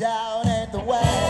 down at the way.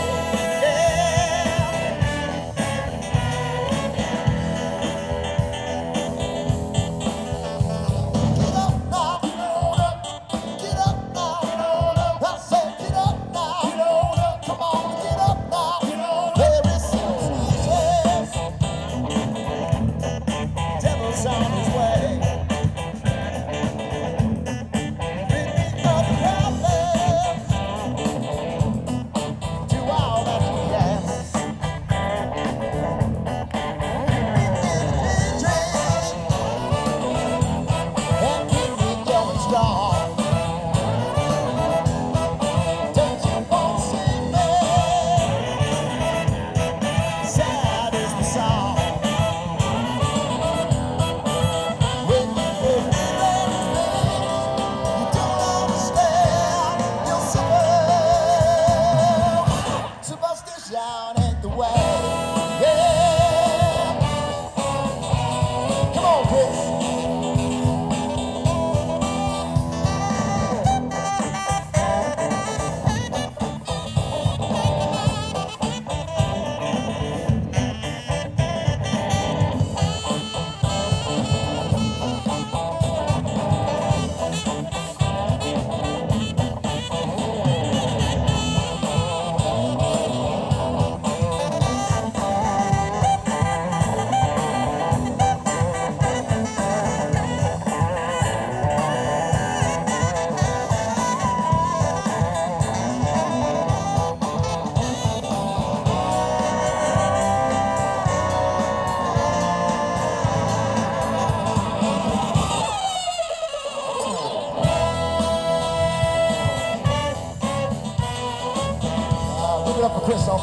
Oh.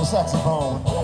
Saxophone.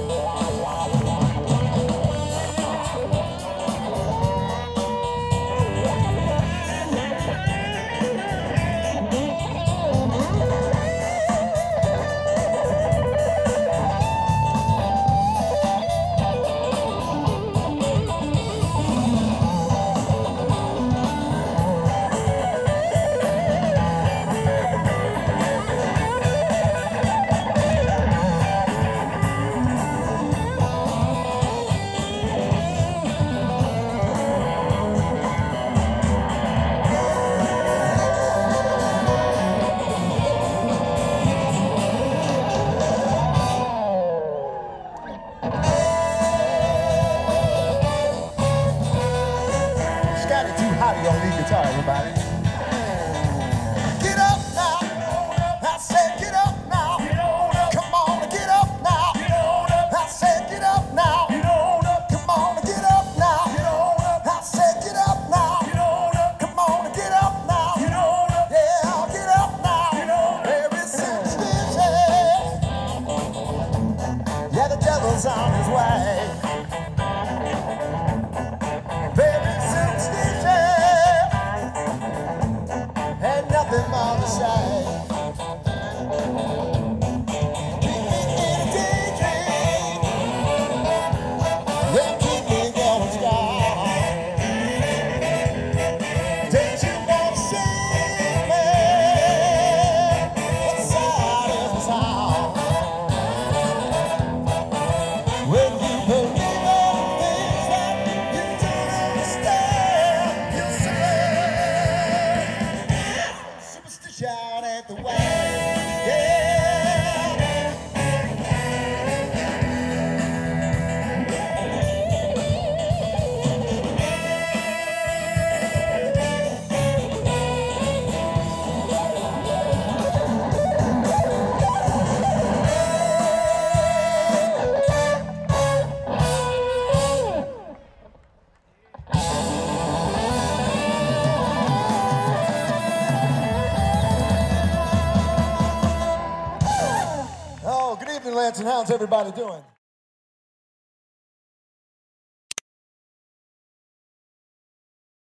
And How's everybody doing?